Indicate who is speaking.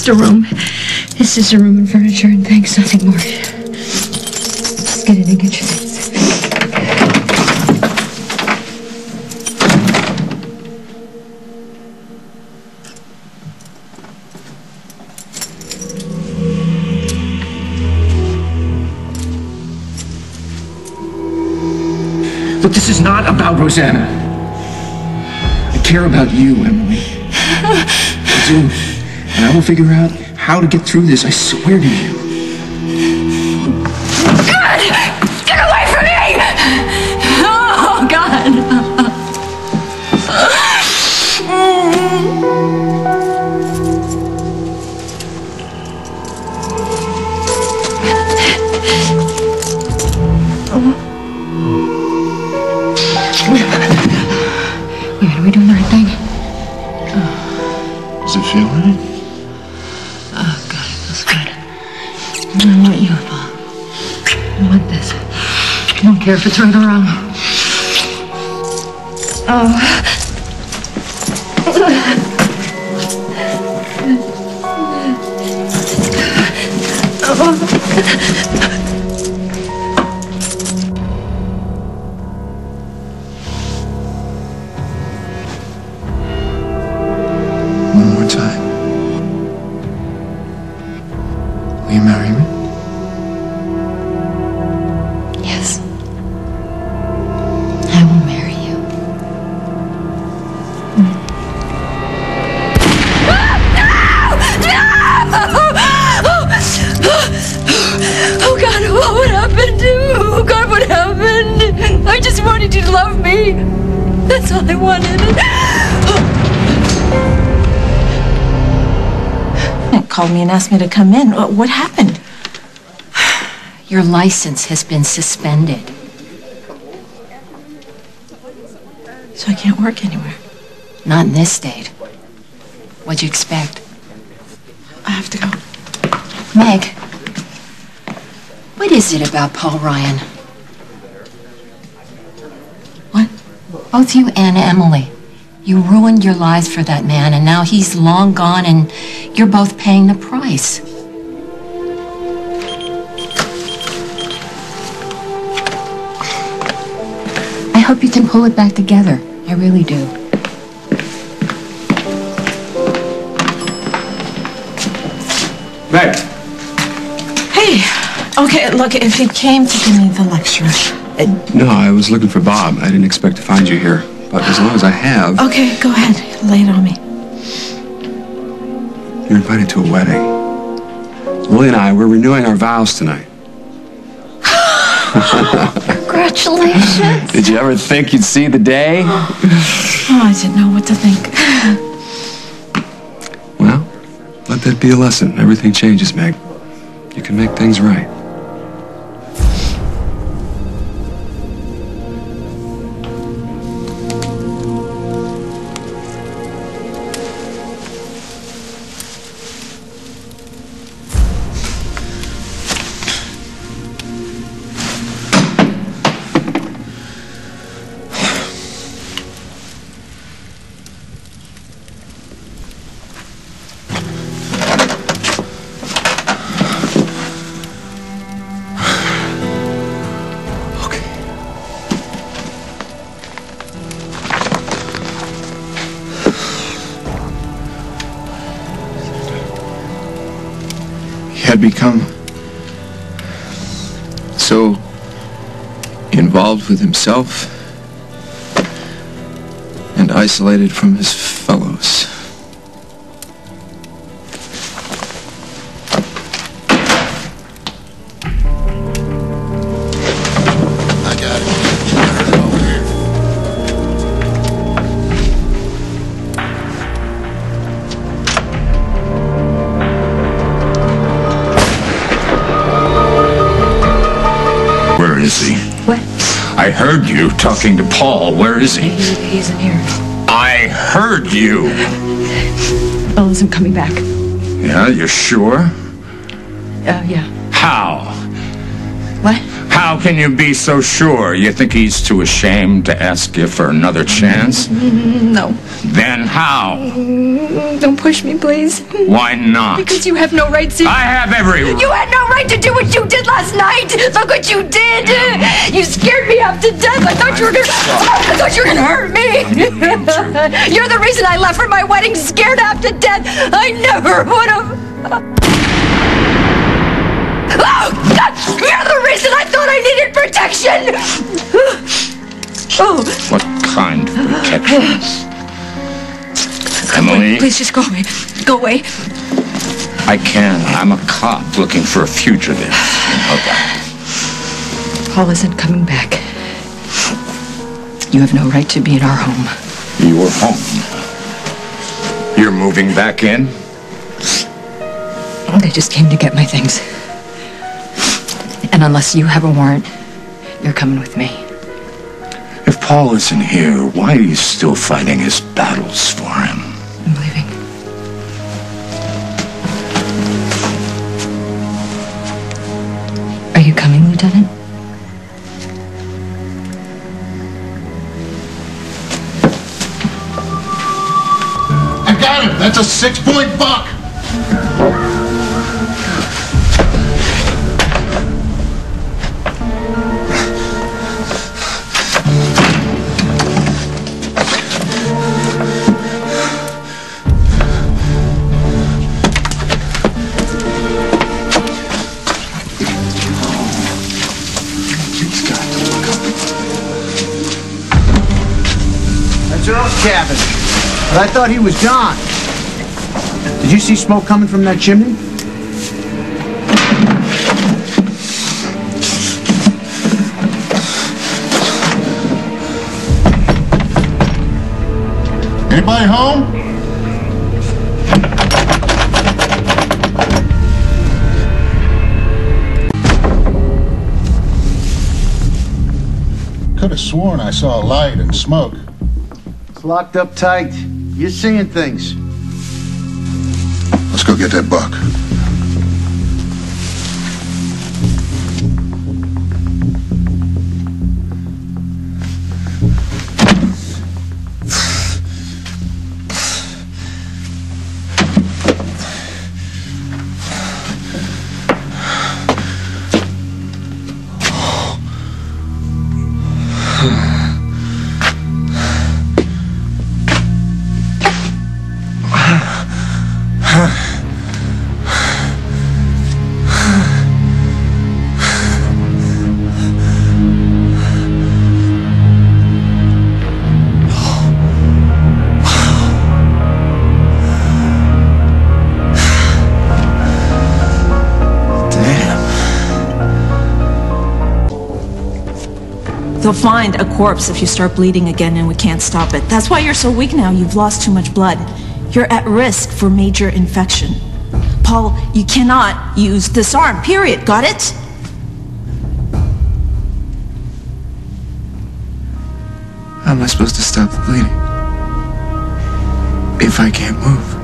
Speaker 1: just a room. It's just a room and furniture and things, nothing more. Just get in and get your things.
Speaker 2: Look, this is not about Rosanna. I care about you, Emily. I do. And I will figure out how to get through this, I swear to you.
Speaker 1: God! Get away from me! Oh, God! Wait, are we doing the right thing?
Speaker 2: Does it feel right?
Speaker 1: Don't if it's right or wrong. Oh.
Speaker 2: One more time. Will you marry me?
Speaker 1: Wanted you to love me. That's all I wanted.
Speaker 3: Called me and asked me to come in. What what happened?
Speaker 4: Your license has been suspended.
Speaker 3: So I can't work anywhere.
Speaker 4: Not in this state. What'd you expect?
Speaker 3: I have to go.
Speaker 4: Meg, what is it about Paul Ryan? Both you and Emily. You ruined your lives for that man, and now he's long gone, and you're both paying the price. I hope you can pull it back together. I really do.
Speaker 2: Meg!
Speaker 3: Hey. Okay, look, if you came to give me the lecture. Uh,
Speaker 5: No, I was looking for Bob. I didn't expect to find you here. But as long as I have,
Speaker 3: Okay, go ahead. Lay it on me.
Speaker 5: you're invited to a wedding. Willie and I, we're renewing our vows tonight.
Speaker 1: Congratulations.
Speaker 5: Did you ever think you'd see the day?
Speaker 3: Oh, I didn't know what to think.
Speaker 5: Well, let that be a lesson. Everything changes, Meg. You can make things right.
Speaker 2: Had become so involved with himself and isolated from his fellows.
Speaker 1: What?
Speaker 6: I heard you talking to Paul. Where is he?
Speaker 1: He, he's in here.
Speaker 6: I heard you.
Speaker 1: Bill isn't coming back.
Speaker 6: Yeah, you're sure?
Speaker 1: Uh, yeah.
Speaker 6: How?
Speaker 1: What?
Speaker 6: How can you be so sure? You think he's too ashamed to ask you for another chance?
Speaker 1: No.
Speaker 6: Then how?
Speaker 1: Don't push me, please.
Speaker 6: Why not?
Speaker 1: Because you have no right to.
Speaker 6: I have every right.
Speaker 1: You had no right to do what you did last night. Look what you did. You scared me half to death. I thought you were gonna. I thought you were gonna hurt me. You're the reason I left for my wedding, scared half to death. I never would have. Oh, You're the reason I thought I needed protection. Oh,
Speaker 6: What kind of protection? Emily,
Speaker 1: please just go away. Go away.
Speaker 6: I can. I'm a cop looking for a fugitive. Okay.
Speaker 1: Paul isn't coming back. You have no right to be in our home.
Speaker 6: Your home. You're moving back in?
Speaker 1: They just came to get my things. And unless you have a warrant, you're coming with me.
Speaker 6: If Paul isn't here, why are you still fighting his battles for him?
Speaker 1: I'm leaving. Are you coming, Lieutenant?
Speaker 7: I got him. That's a six-point buck.
Speaker 8: Cabin. But I thought he was gone. Did you see smoke coming from that chimney?
Speaker 7: Anybody home? Could have sworn I saw a light and smoke.
Speaker 8: It's locked up tight. You're seeing things.
Speaker 7: Let's go get that buck.
Speaker 3: They'll find a corpse if you start bleeding again and we can't stop it. That's why you're so weak now. You've lost too much blood. You're at risk for major infection. Paul, you cannot use this arm, period. Got it?
Speaker 5: How am I supposed to stop the bleeding? If I can't move?